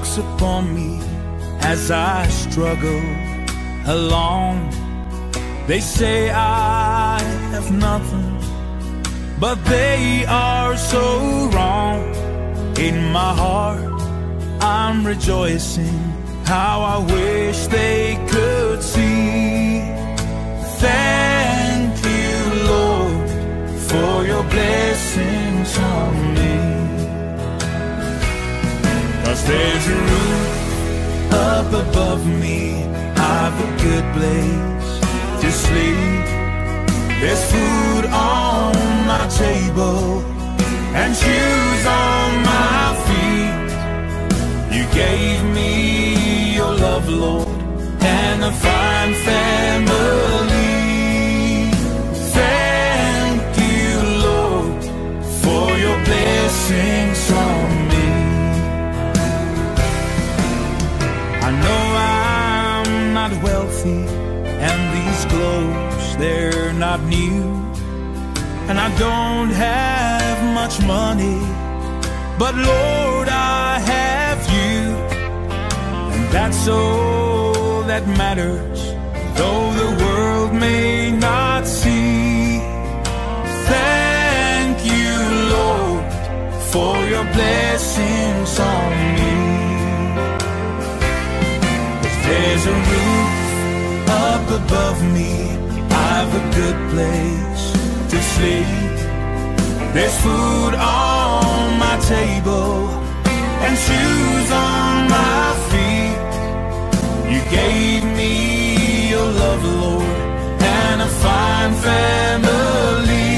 looks upon me as I struggle along. They say I have nothing, but they are so wrong. In my heart, I'm rejoicing how I wish they could see. Thank you, Lord, for your blessings on me. Cause there's a roof up above me, I've a good place to sleep. There's food on my table and shoes on my feet. You gave me your love, Lord, and a fine family. Thank you, Lord, for your blessings not wealthy, and these clothes, they're not new. And I don't have much money, but Lord, I have you. And that's all that matters, though the world may not see. Thank you, Lord, for your blessings on me. There's a roof up above me, I've a good place to sleep. There's food on my table and shoes on my feet. You gave me your love, Lord, and a fine family.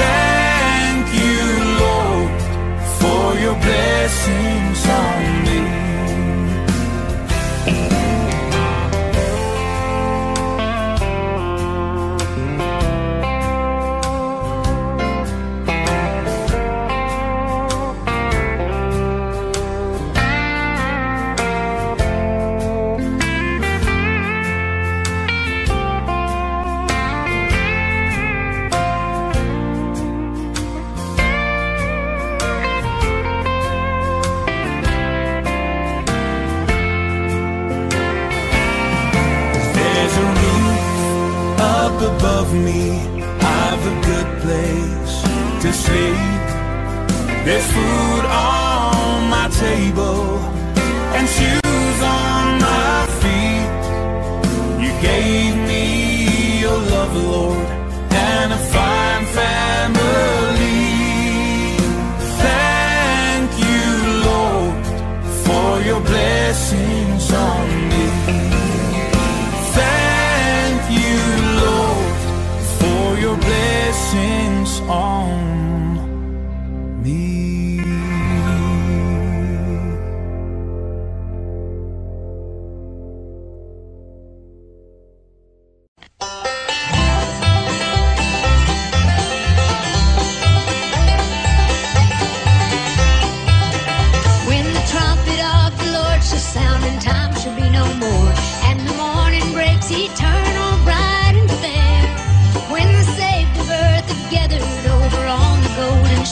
Thank you, Lord, for your blessings on me. Above me. I've a good place to sleep. There's food on my table and shoes on my feet. You gave me your love, Lord, and a fine family. Thank you, Lord, for your blessings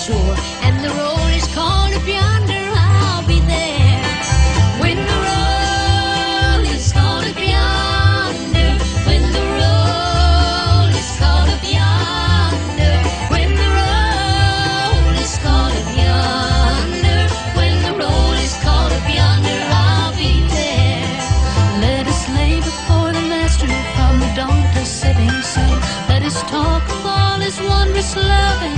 shore, and the roll is called up yonder. I'll be there when the roll is called up yonder. When the roll is called up yonder. When the roll is called up yonder. When the roll is called up yonder, I'll be there. Let us lay before the master from the dawn to setting sun. Let us talk of all his wondrous love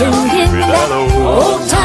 to him. Old time.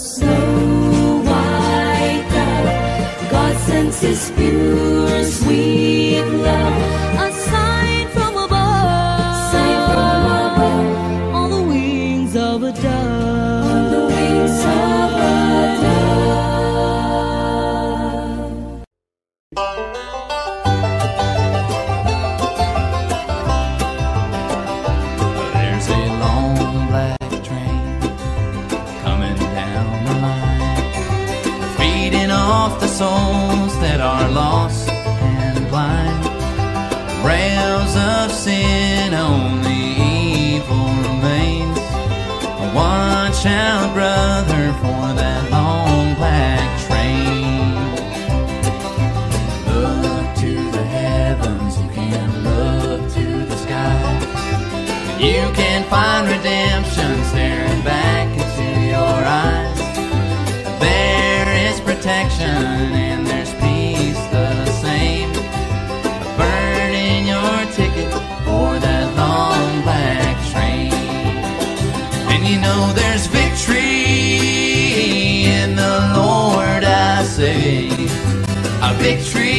snow white dove, God sends His pure sweet love. back into your eyes. There is protection and there's peace the same. Burning your ticket for that long black train. And you know there's victory in the Lord I say. A victory.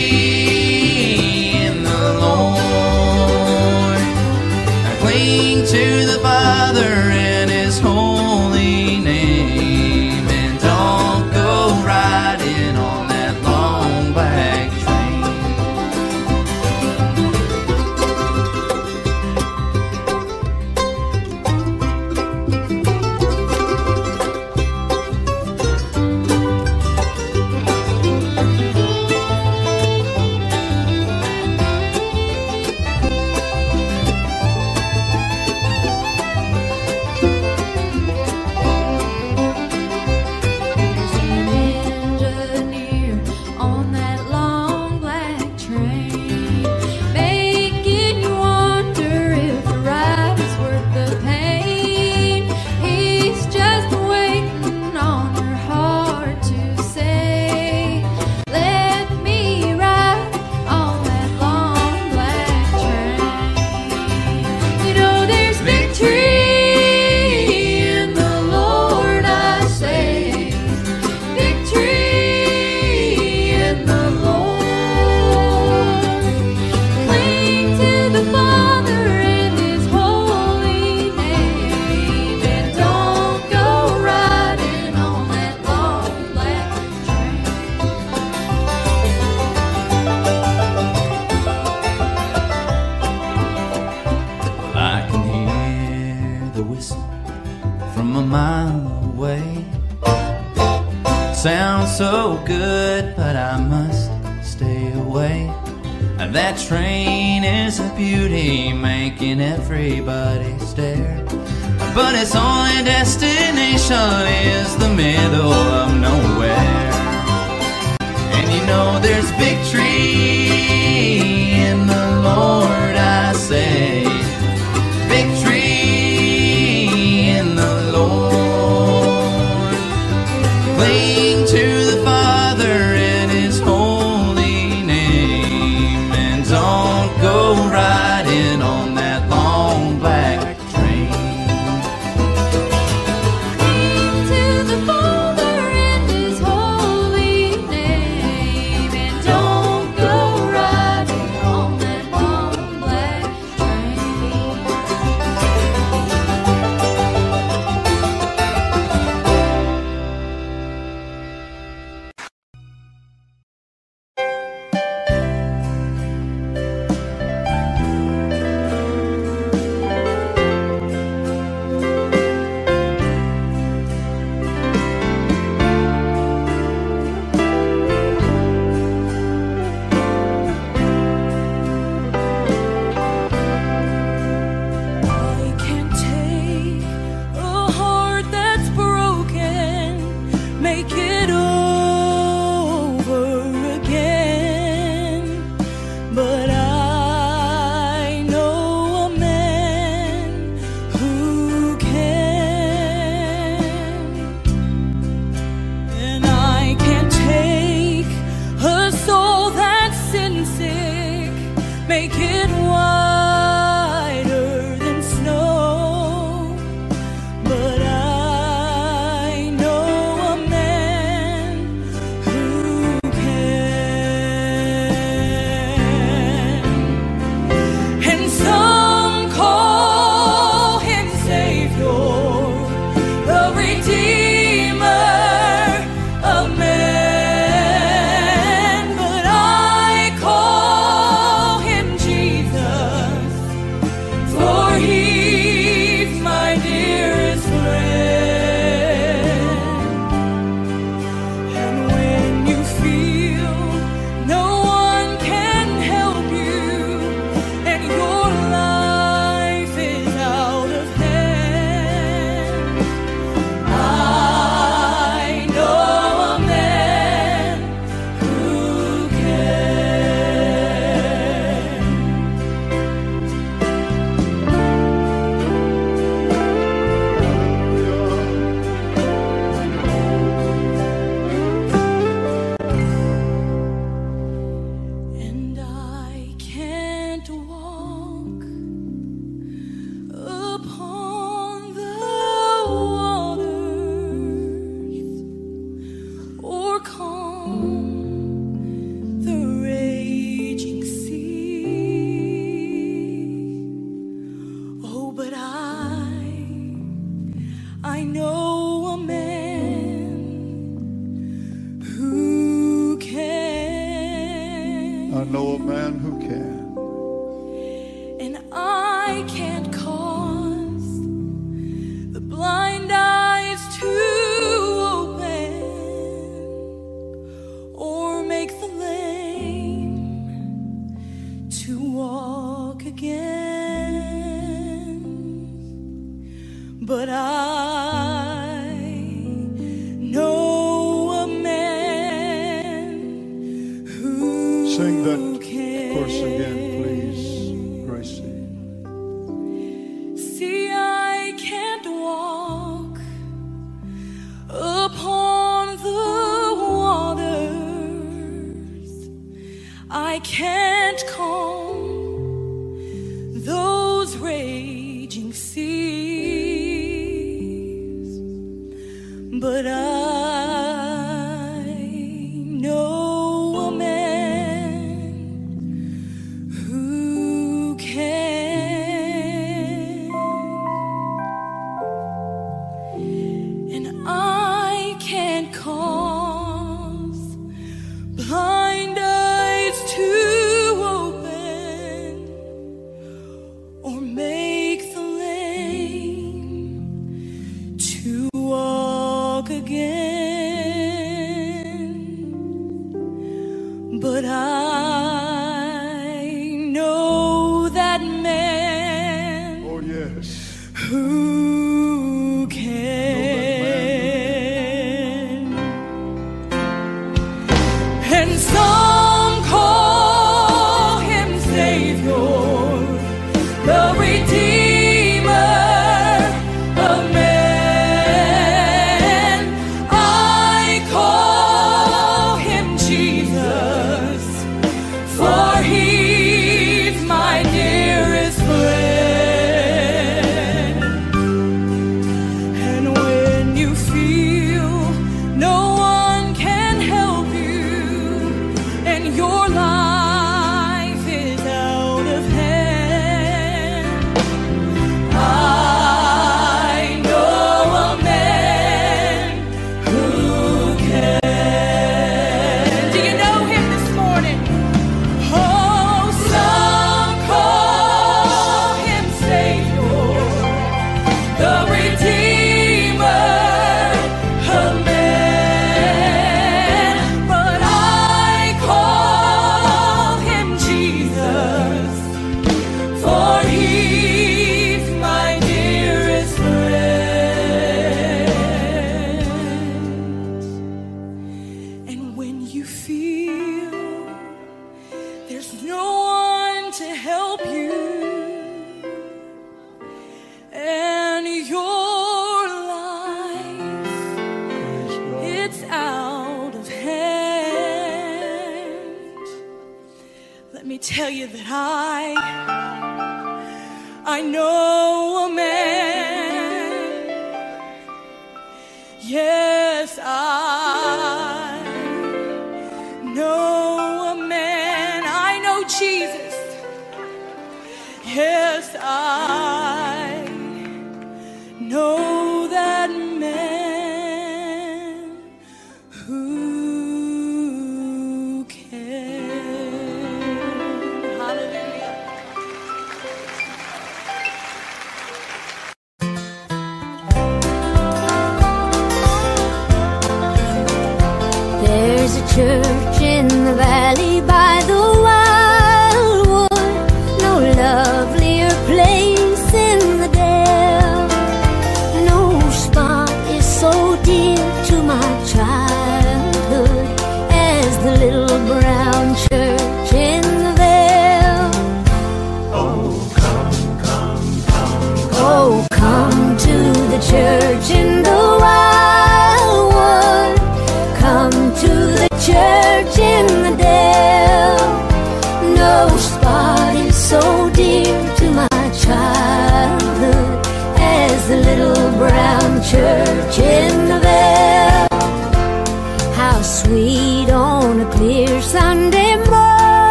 making everybody stare. But its only destination is the middle of nowhere.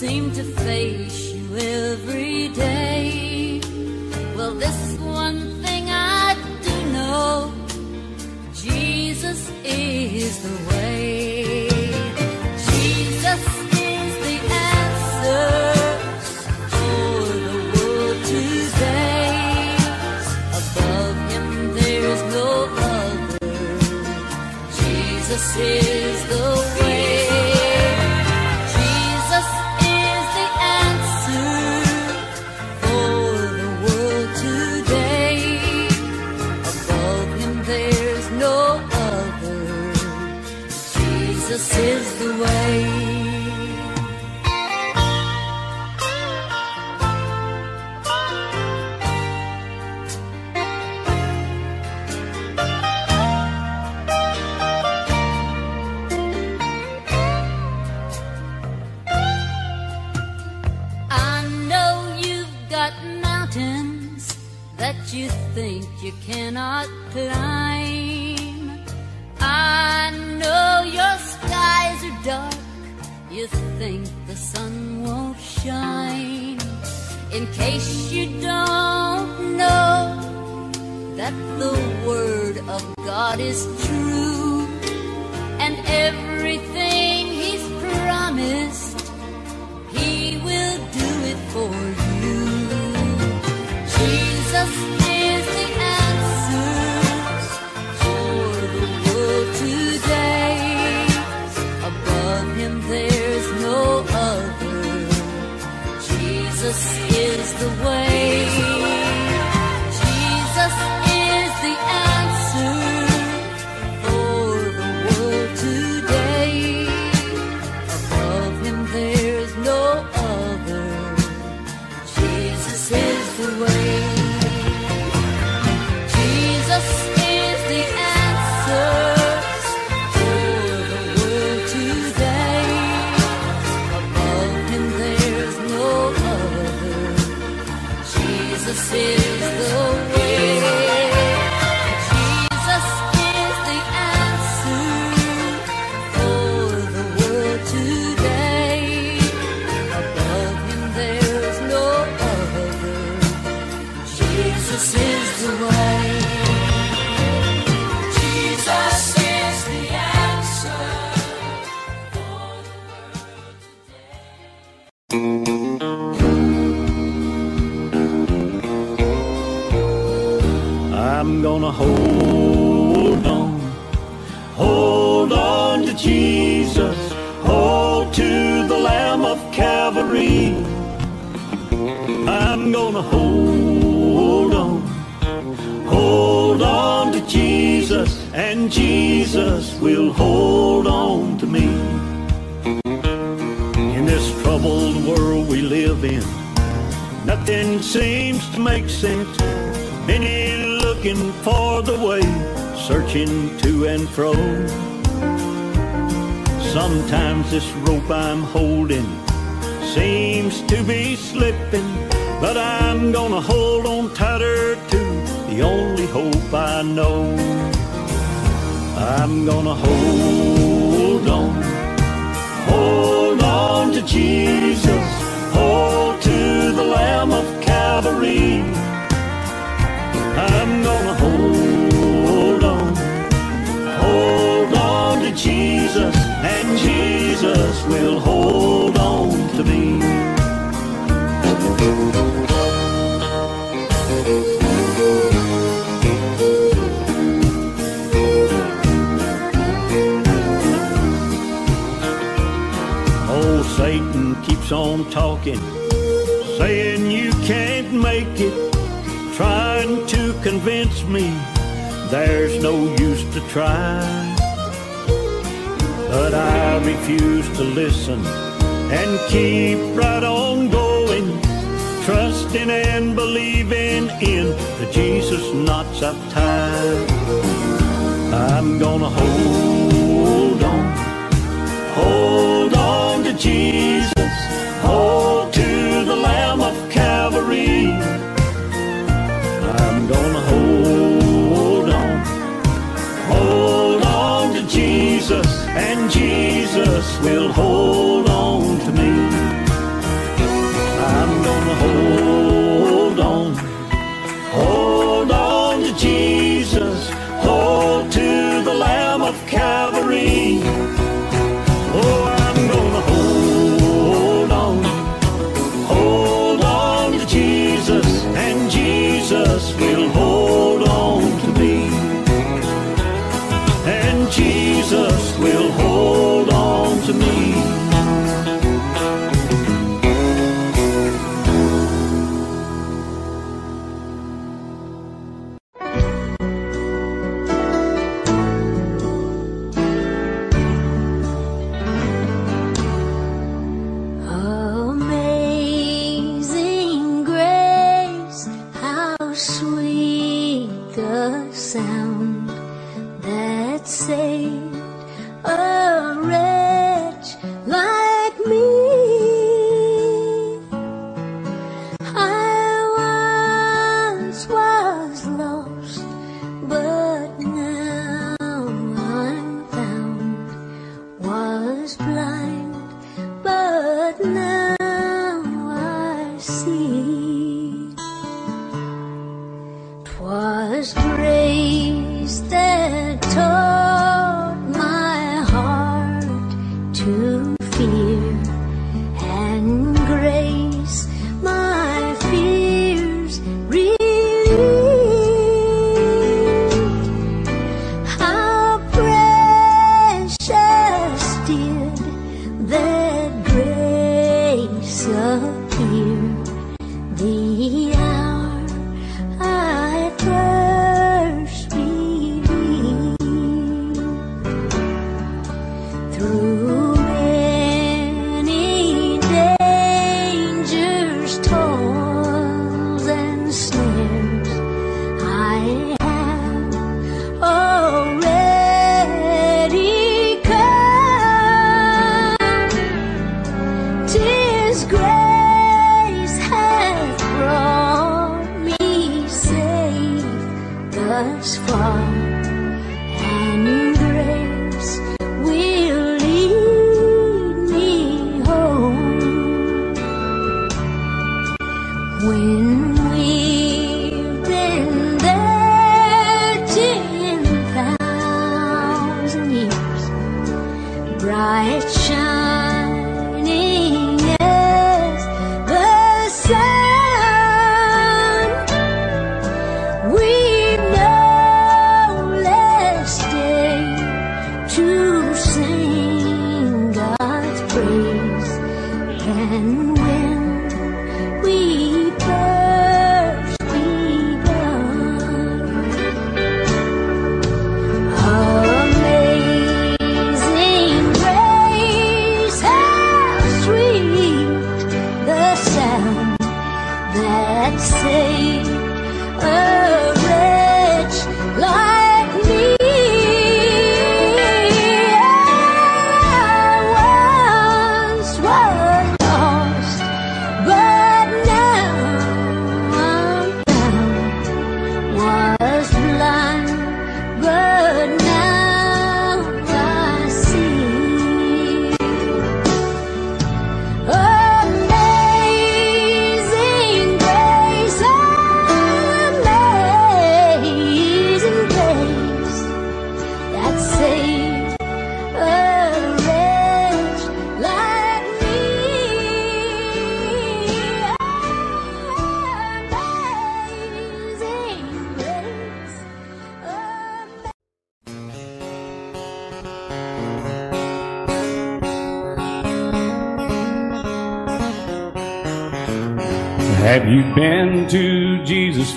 Seem to face you every day. Well, this one thing I do know Jesus is the way. Jesus is the answer for the world today. Above him there is no other. Jesus is you cannot climb. I know your skies are dark, you think the sun won't shine. In case you don't know that the word of God is true and everything He's promised. He will do it for you. Jesus I'm gonna hold on, hold on to Jesus, hold to the Lamb of Calvary. I'm gonna hold on, hold on to Jesus, and Jesus will hold on to me. Live in, nothing seems to make sense. Many looking for the way, searching to and fro. Sometimes this rope I'm holding seems to be slipping, but I'm gonna hold on tighter to the only hope I know. I'm gonna hold on, hold on to Jesus, hold to the Lamb of Calvary. I'm gonna hold on, hold on to Jesus, and Jesus will hold on on talking, saying you can't make it, trying to convince me there's no use to try. But I refuse to listen and keep right on going, trusting and believing in the Jesus knots I've tied. I'm gonna hold on, hold on to Jesus hold to the Lamb of Calvary. I'm gonna hold on, hold on to Jesus, and Jesus will hold.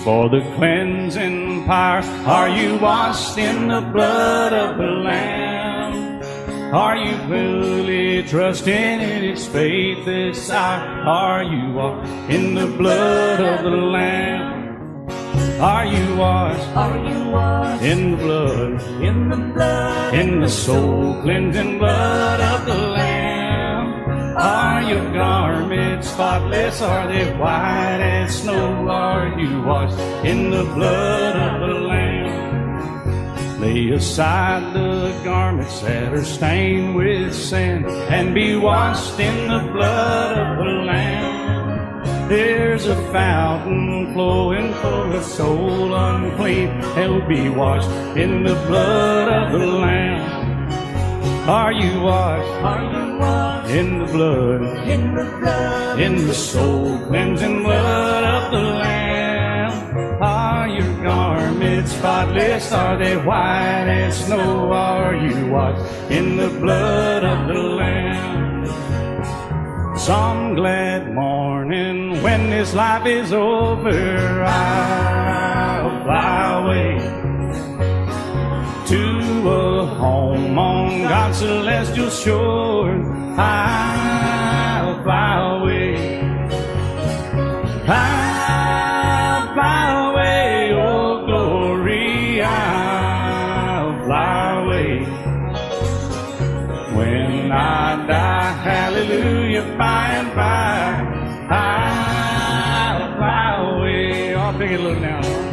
for the cleansing power. Are you washed in the blood of the Lamb? Are you fully trusting in His faith this hour? Are you washed in the blood of the Lamb? Are you washed? Are you washed in the blood? In the blood, in the soul cleansing blood of the spotless? Are they white as snow? Are you washed in the blood of the Lamb? Lay aside the garments that are stained with sin and be washed in the blood of the Lamb. There's a fountain flowing for a soul unclean. They'll be washed in the blood of the Lamb. Are you washed? Are you washed in the blood? in the blood? In the soul cleansing blood of the Lamb. Are your garments spotless? Are they white as snow? Are you washed in the blood of the Lamb? Some glad morning when this life is over, I'll fly away to a home on God's celestial shore. I'll fly away. I'll fly away, oh glory, I'll fly away. When I die, hallelujah, by and by, I'll fly away. I'll pick it a little down.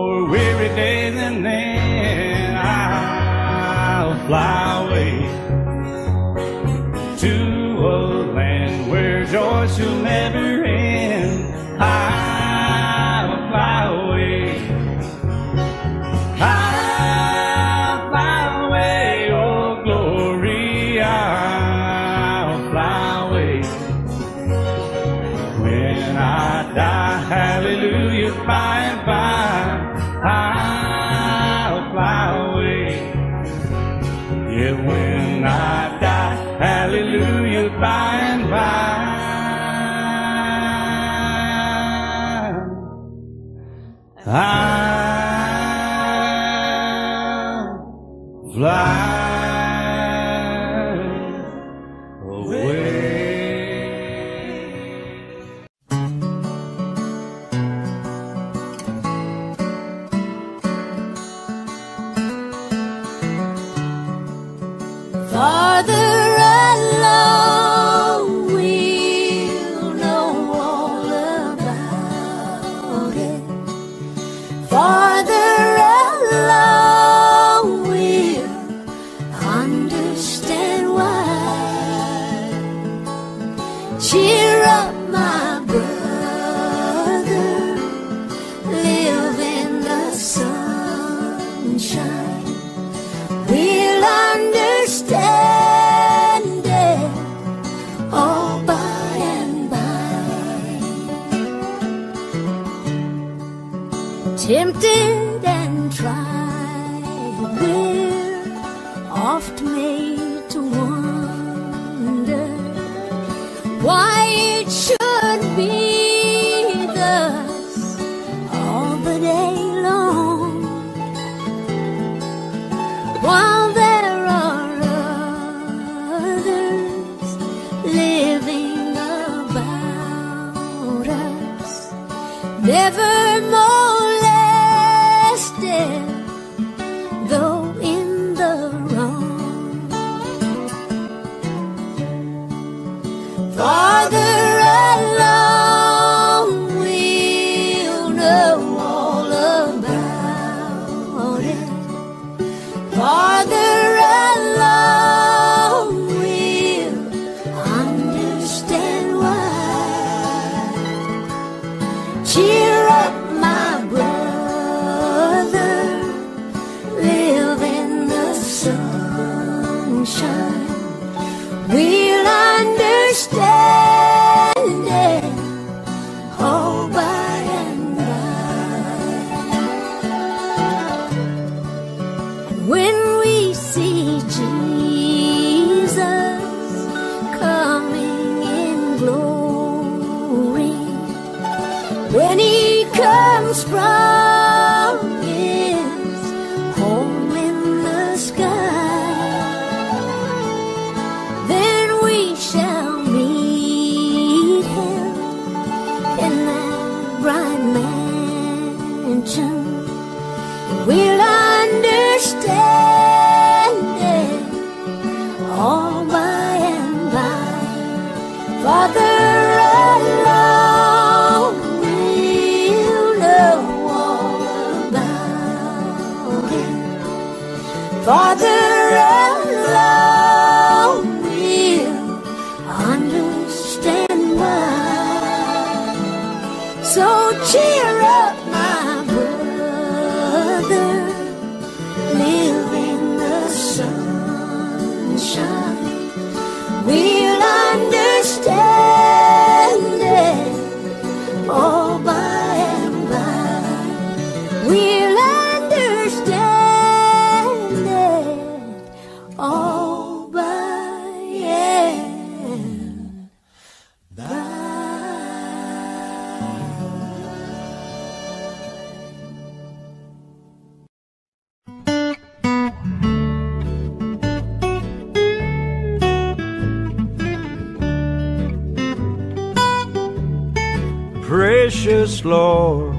Precious Lord,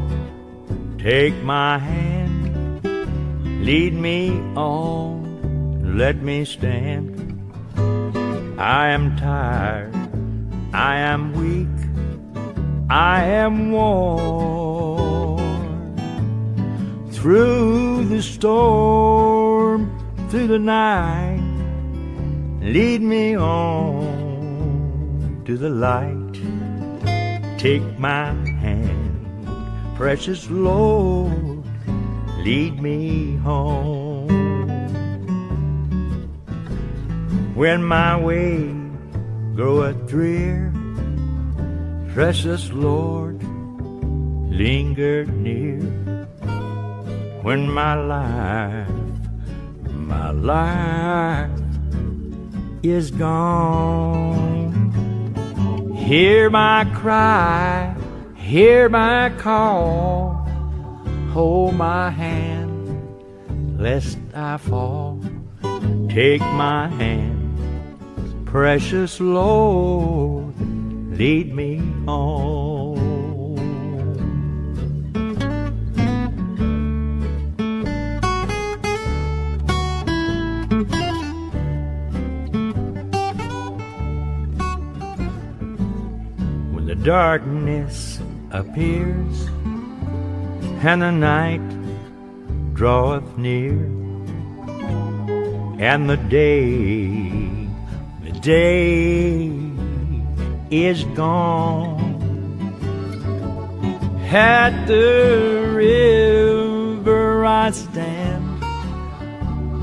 take my hand, lead me on, let me stand. I am tired, I am weak, I am worn. Through the storm, through the night, lead me on to the light. Take my hand, precious Lord, lead me home. When my way groweth drear, precious Lord, linger near. When my life, my life is gone. Hear my cry, hear my call. Hold my hand, lest I fall. Take my hand, precious Lord, lead me on. Darkness appears and the night draweth near, and the day, the day is gone. At the river I stand,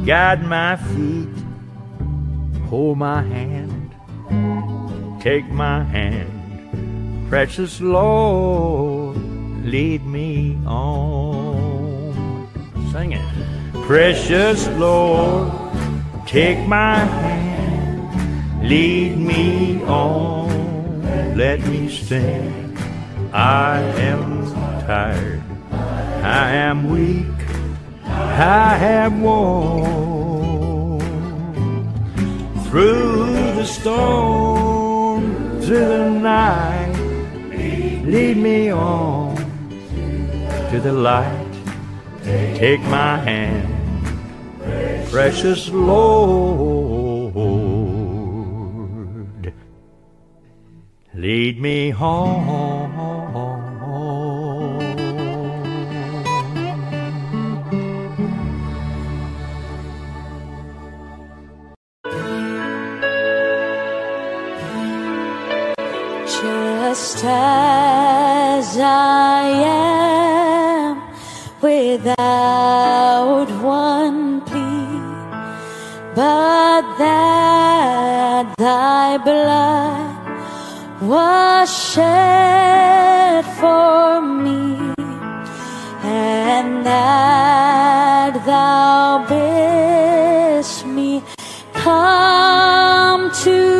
guide my feet, hold my hand, take my hand, precious Lord, lead me on. Sing it. Precious Lord, take my hand, lead me on, let me stand. I am tired, I am weak, I am worn. Through the storm, through the night, lead me on to the light. Take my hand, precious Lord. Lead me home. Thy blood was shed for me, and that thou bidst me come to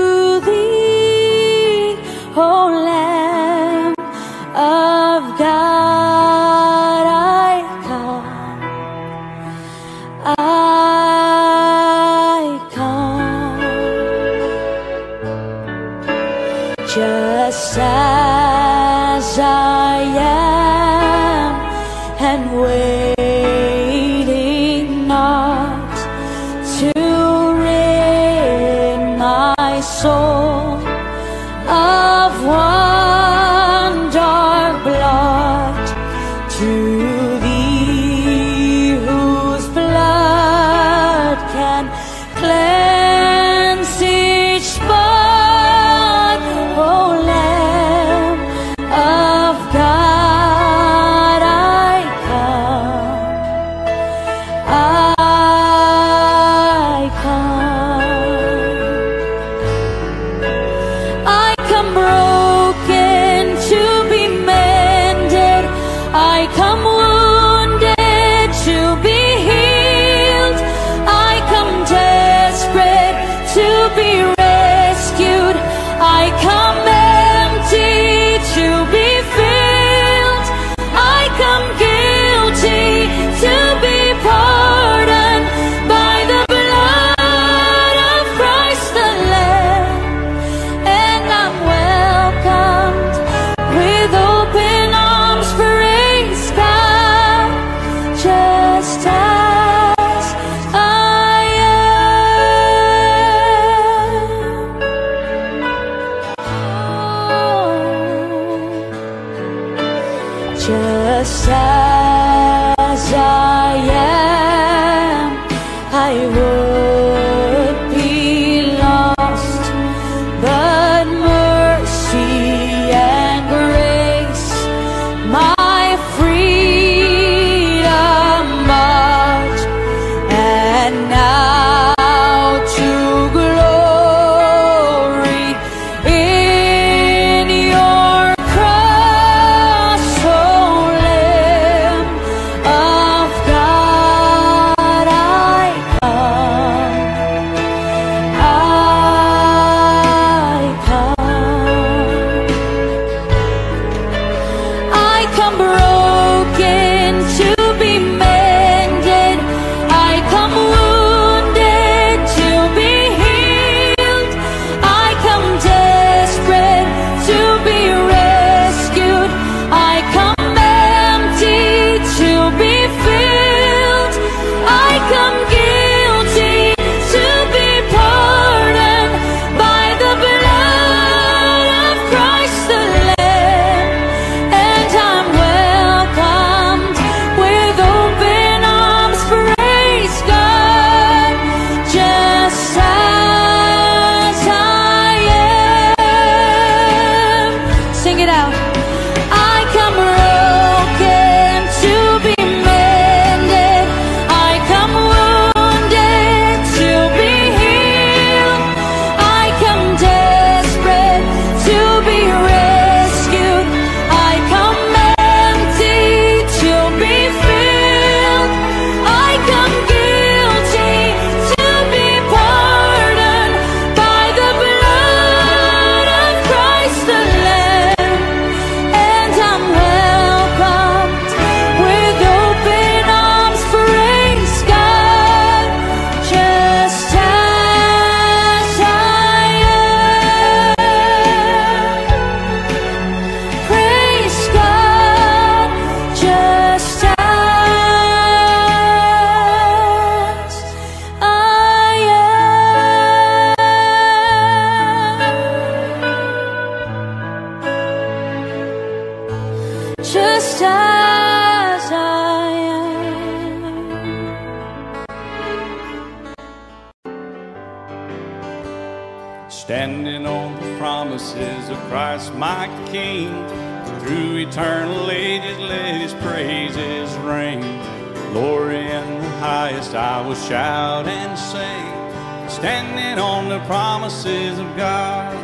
God.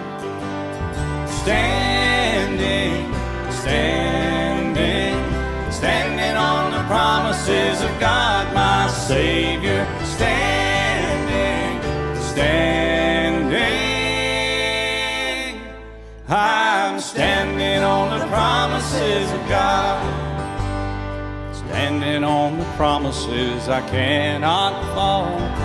Standing, standing, standing on the promises of God, my Savior. Standing, standing. I'm standing on the promises of God. Standing on the promises I cannot fall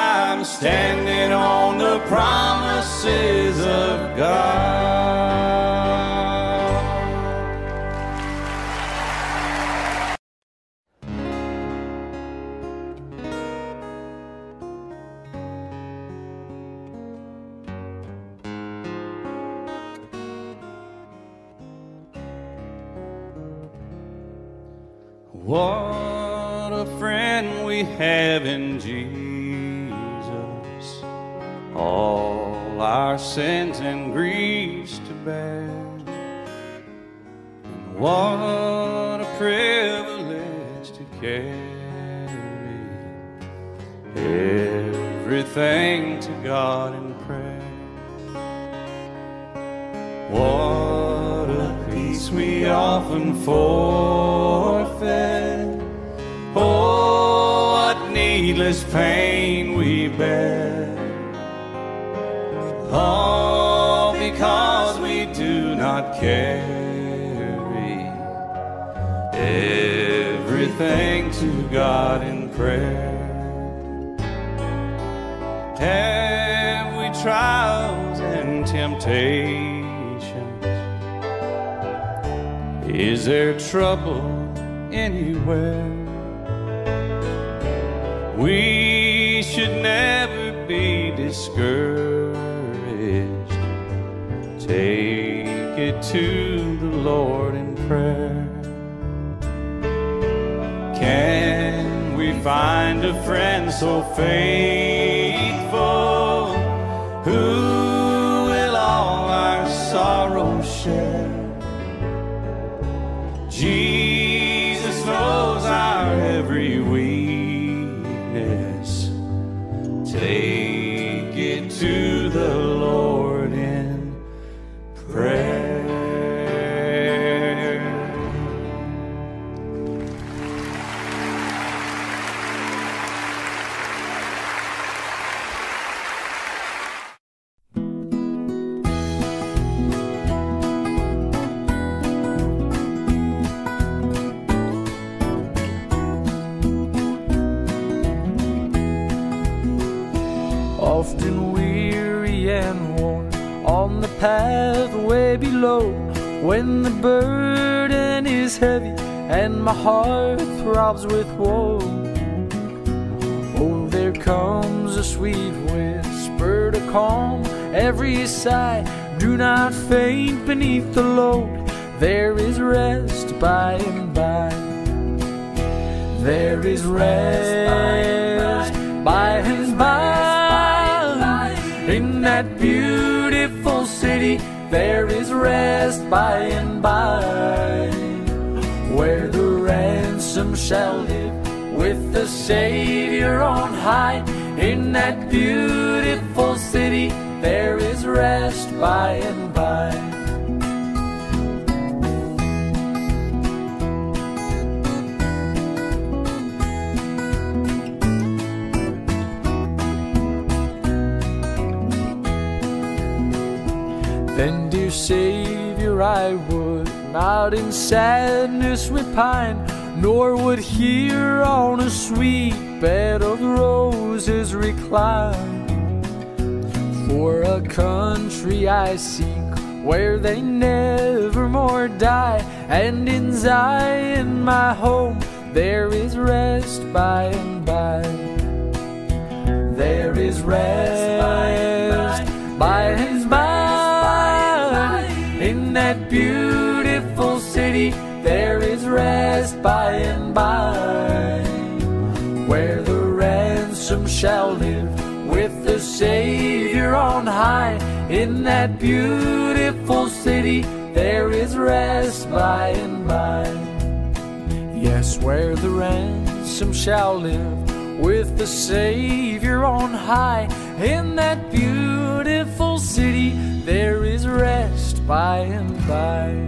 standing on the promises of God. What a friend we have in Jesus. All our sins and griefs to bear. And what a privilege to carry everything to God in prayer. What a peace we often forfeit. Oh, what needless pain we bear. All because we do not carry everything to God in prayer. Have we trials and temptations? Is there trouble anywhere? We should never be discouraged. Take it to the Lord in prayer. Can we find a friend so faithful who will all our sorrows share? Sigh do not faint beneath the load there is rest by and by there is rest by and by in that beautiful city. There is rest by and by where the ransom shall live with the Savior on high. In that by and by. Then, dear Savior, I would not in sadness repine, nor would here on a sweet bed of roses recline. For a country I seek where they never more die, and in Zion, my home, there is rest by and by. There is rest by and by in that beautiful city. There is rest by and by where the ransom shall live Savior on high. In that beautiful city, there is rest by and by. Yes, where the ransom shall live with the Savior on high. In that beautiful city, there is rest by and by.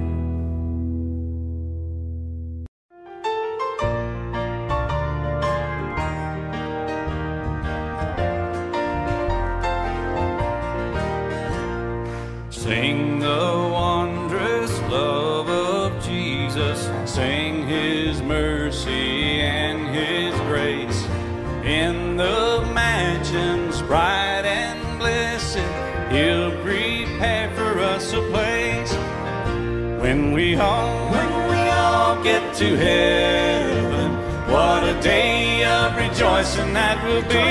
Rejoicing that will be.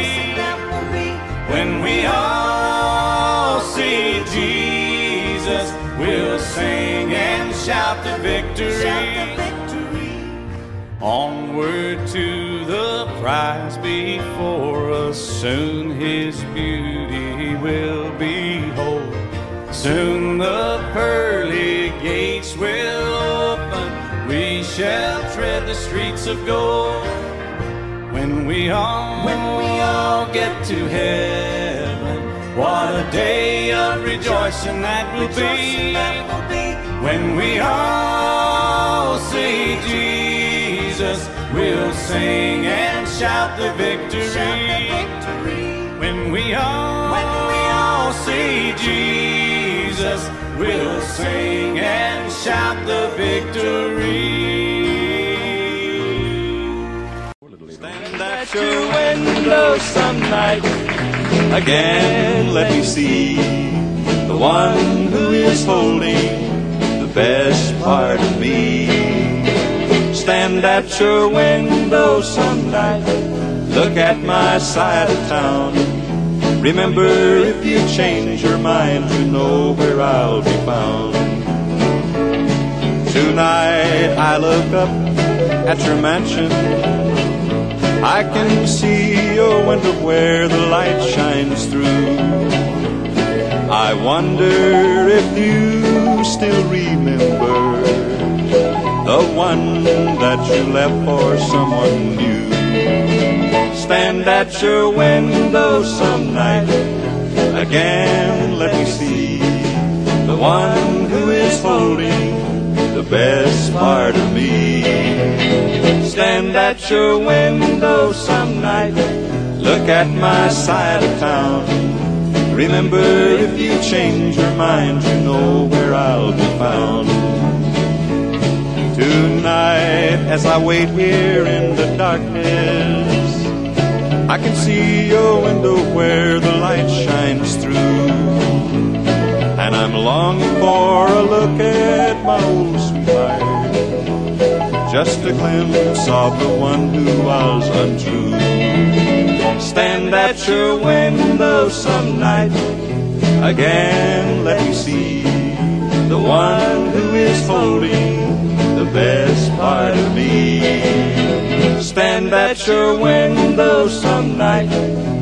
When we all see Jesus, we'll sing and shout the victory. Onward to the prize before us, soon his beauty will behold. Soon the pearly gates will open, we shall tread the streets of gold. When we all, when we all get to heaven, what a day of rejoicing that will be. When we all see Jesus, we'll sing and shout the victory. When we all, when we all see Jesus, we'll sing and shout the victory. At your window some night. Again, let me see the one who is holding the best part of me. Stand at your window some night. Look at my side of town. Remember, if you change your mind, you know where I'll be found. Tonight I look up at your mansion. I can see your window where the light shines through. I wonder if you still remember the one that you left for someone new. Stand at your window some night. Again, let me see the one who is holding the best part of me. Stand at your window some night. Look at my side of town. Remember, if you change your mind, you know where I'll be found. Tonight, as I wait here in the darkness, I can see your window where the light shines through. And I'm longing for a look at my old. Just a glimpse of the one who was untrue. Stand at your window some night. Again, let me see the one who is holding the best part of me. Stand at your window some night.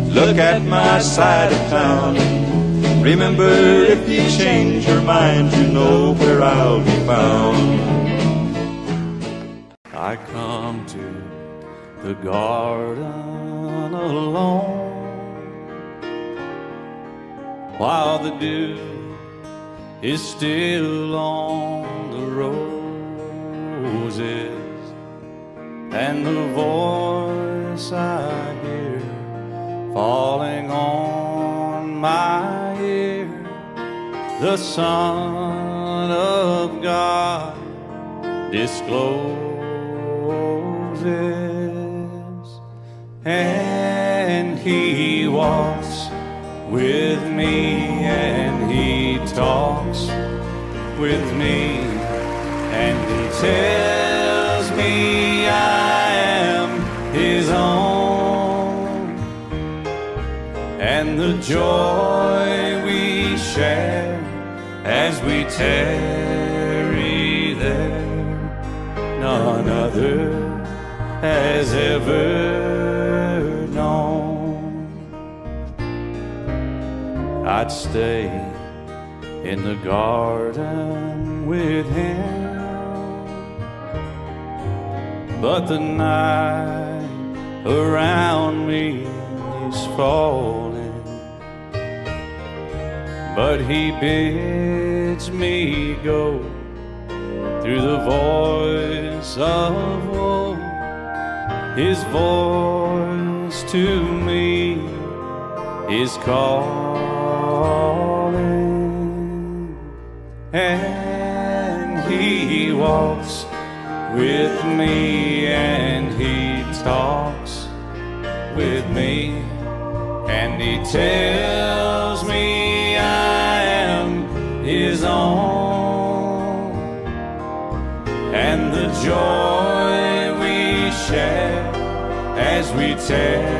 Look at my side of town. Remember, if you change your mind, you know where I'll be found. The garden alone. While the dew is still on the roses and the voice I hear falling on my ear the Son of God discloses, and He walks with me, and He talks with me, and He tells me I am His own, and the joy we share as we tarry there none other has ever I'd stay in the garden with him, but the night around me is falling. But he bids me go through the voice of woe, his voice to me is calling, and He walks with me, and He talks with me, and He tells me I am His own, and the joy we share as we tear.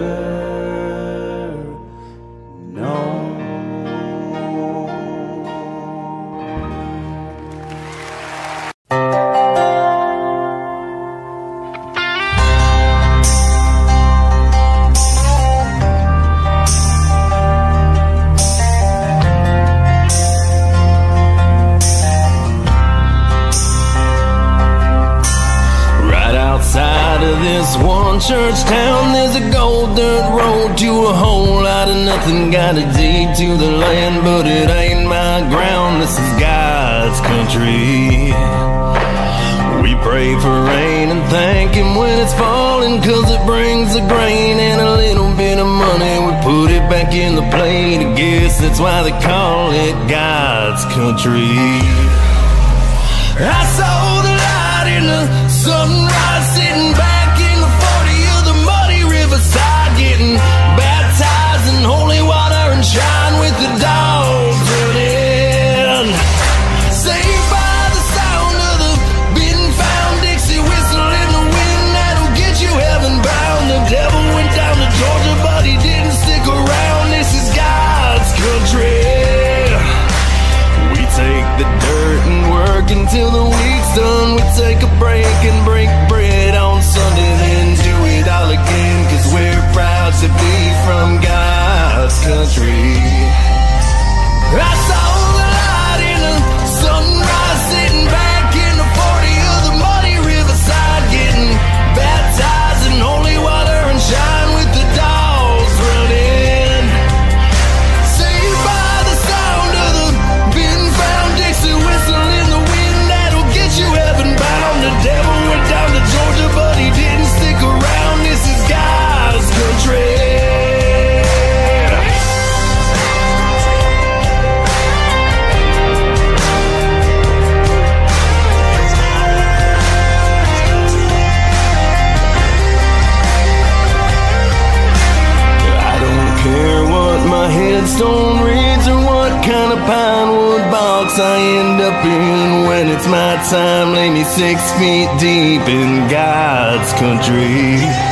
got a deed to the land, but it ain't my ground. This is God's country. We pray for rain and thank Him when it's falling, cause it brings the grain and a little bit of money. We put it back in the plate. I guess that's why they call it God's country. I saw I end up in when it's my time. Lay me six feet deep in God's country.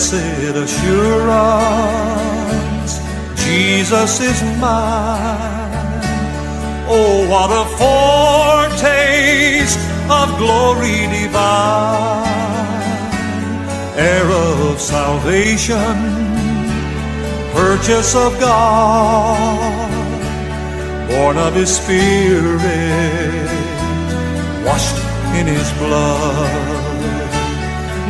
Blessed assurance, Jesus is mine. Oh, what a foretaste of glory divine, heir of salvation, purchase of God, born of His Spirit, washed in His blood.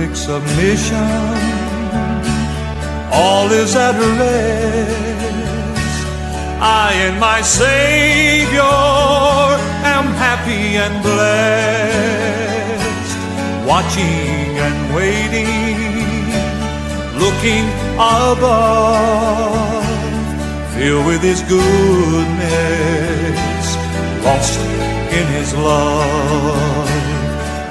Perfect submission. All is at rest. I and my Savior am happy and blessed. Watching and waiting, looking above, filled with His goodness, lost in His love.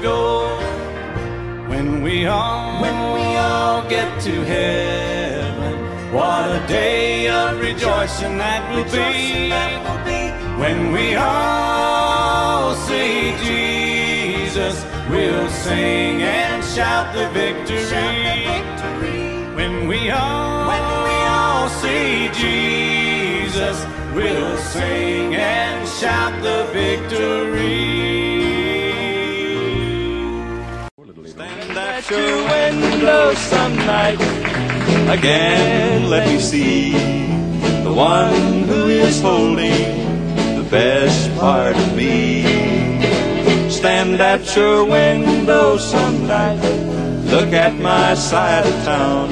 gold. When we all, when we all get to heaven, what a day of rejoicing that will be. When we all see Jesus, we'll sing and shout the victory. When we all, when we all see Jesus, we'll sing and shout the victory. At your window some night. Again, let me see the one who is holding the best part of me. Stand at your window some night. Look at my side of town.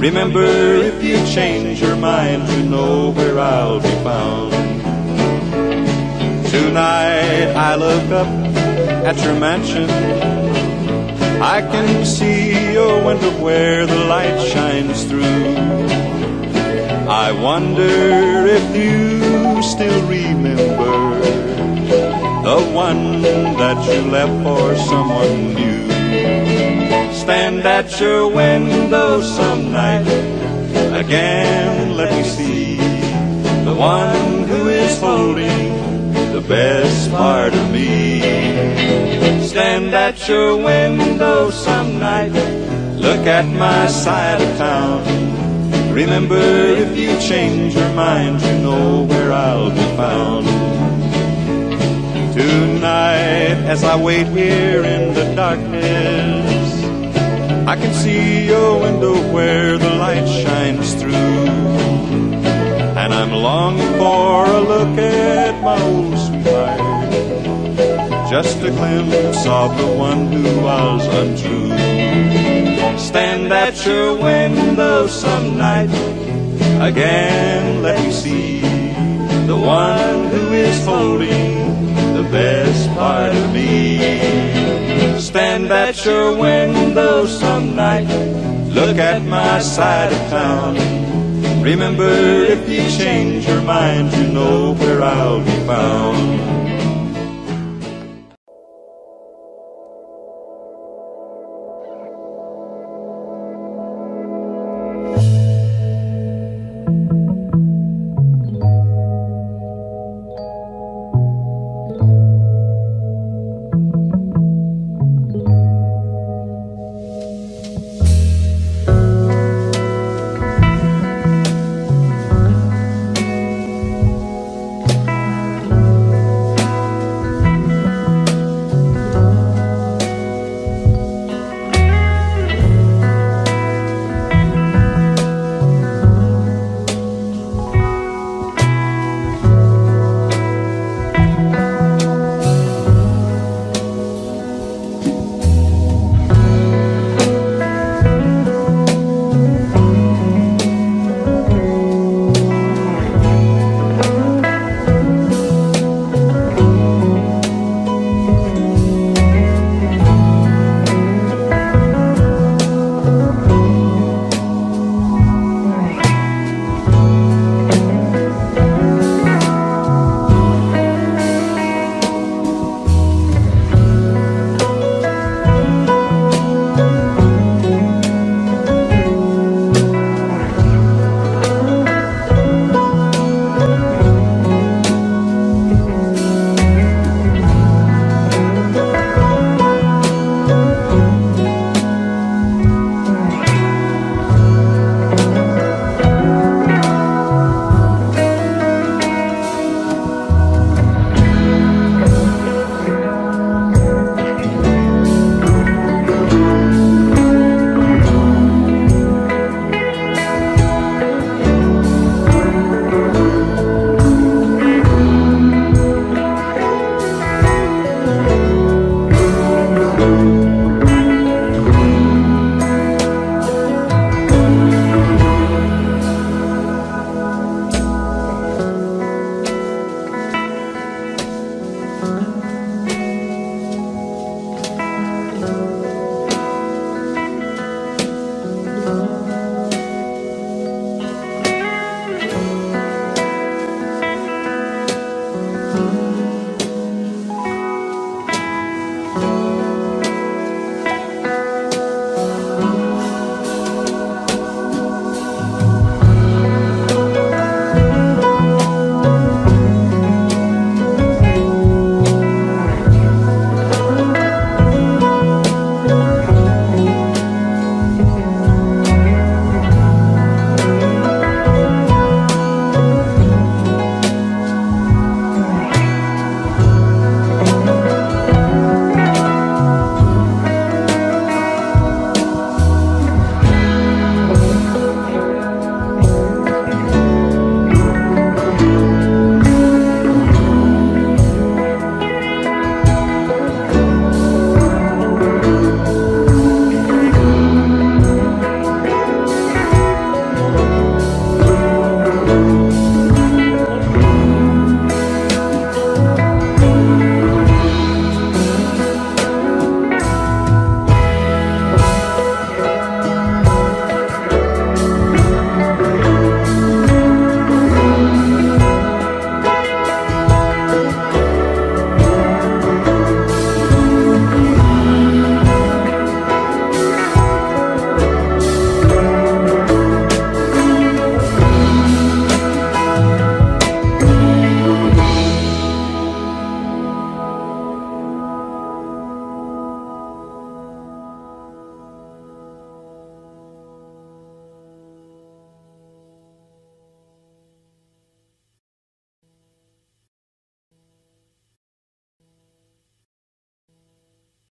Remember, if you change your mind, you know where I'll be found. Tonight I look up at your mansion. I can see your window where the light shines through. I wonder if you still remember the one that you left for someone new. Stand at your window some night. Again, let me see the one who is holding the best part of me. Stand at your window some night. Look at my side of town. Remember, if you change your mind, you know where I'll be found. Tonight, as I wait here in the darkness, I can see your window where the light shines through. I'm longing for a look at my old sweetheart. Just a glimpse of the one who was untrue. Stand at your window some night. Again, let me see the one who is holding the best part of me. Stand at your window some night. Look at my side of town. Remember, if you change your mind, you know where I'll be found.